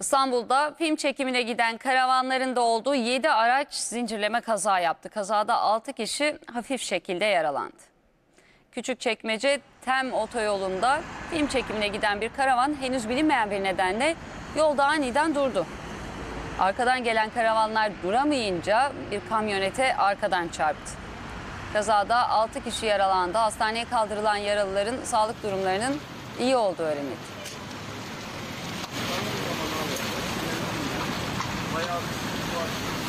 İstanbul'da film çekimine giden karavanların da olduğu 7 araç zincirleme kaza yaptı. Kazada 6 kişi hafif şekilde yaralandı. Küçükçekmece Tem otoyolunda film çekimine giden bir karavan henüz bilinmeyen bir nedenle yolda aniden durdu. Arkadan gelen karavanlar duramayınca bir kamyonete arkadan çarptı. Kazada 6 kişi yaralandı. Hastaneye kaldırılan yaralıların sağlık durumlarının iyi olduğu öğrenildi. playoffs.